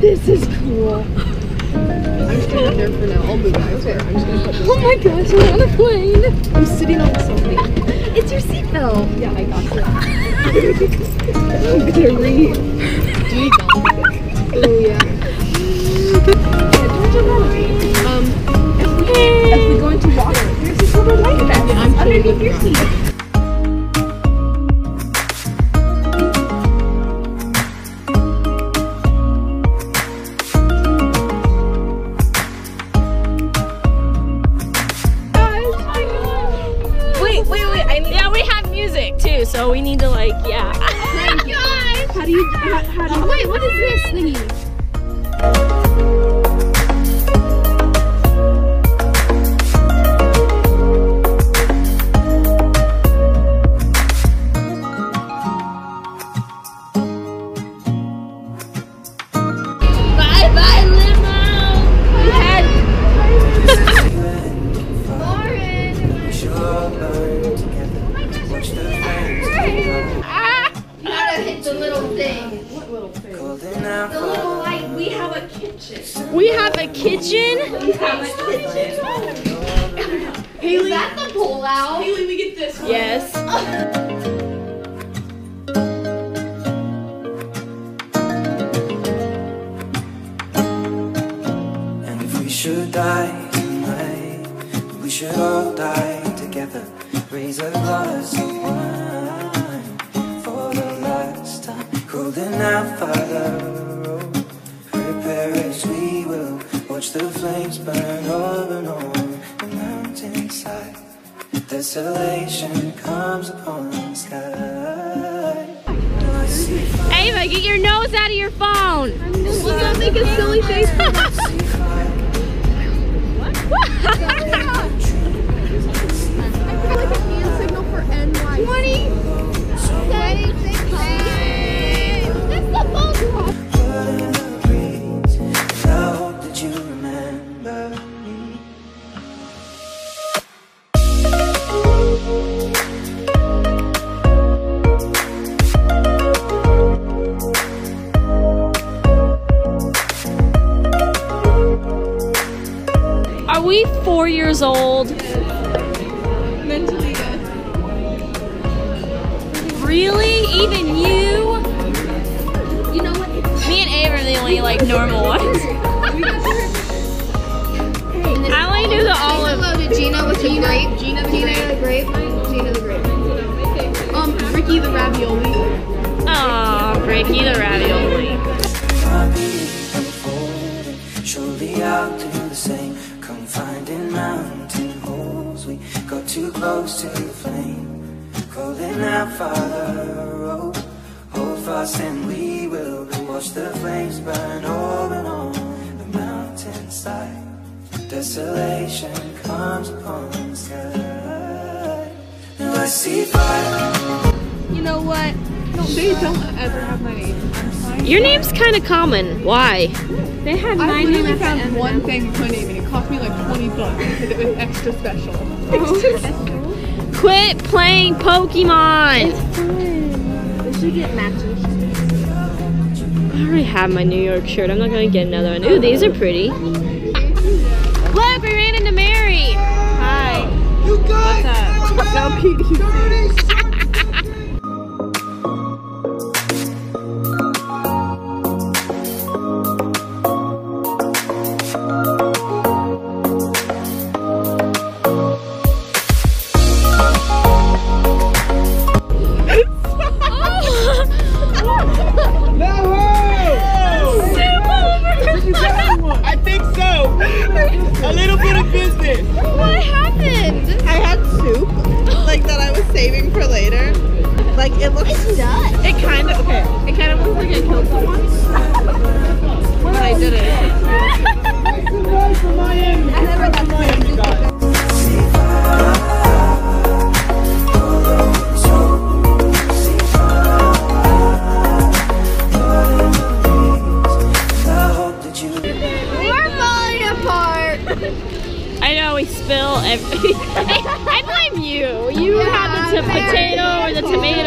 This is cool. I'm just gonna there for now. I'll move. I swear. I'm just gonna put this. Oh my gosh, we're on a plane. I'm sitting on something. It's your seatbelt. Yeah, I got it. I'm gonna read. Do you Oh yeah. Um, if we, if we go into water, there's this little light vent I'm underneath your seat. Have too, so we need to like, yeah. How do you? How, how do you? Oh, wait, what is this thingy? We have a kitchen. We have a kitchen. Is that the pull out? Haley, we get this. Yes. And if we should die tonight, we should all die together. Raise a glass of wine for the last time. Holding out by the Watch the flames burn over and over the mountainside. Desolation comes upon the sky. I see fire, Ava, get your nose out of your phone. Look at make a silly face. we four years old? Mentally, yes. Really? Even you? You know what? Me and Ava are the only like normal ones. I only knew the olive. Hello to Gina with the grape. Gina the grape. Gina the grape. Um, Ricky the ravioli. Aw, Ricky the ravioli. I'll be unfolding. Surely I'll do the same. Come finding mountain holes. We got too close to the flame. Calling out, Father, road. Hold fast and we will watch the flames burn over and on the mountainside. Desolation comes upon the sky. Now I see fire. You know what? No, they don't ever have my name. Your name's kind of common. Why? They had I my name literally at the found end. one thing with my name and it cost me like 20 bucks because it was extra special. Quit playing Pokemon. We should get matches. I already have my New York shirt. I'm not gonna get another one. Ooh, these are pretty. Look, we ran into Mary. Hi. You guys! What's up? Now PDC. spill every. I blame you. You yeah, had the potato or the tomato.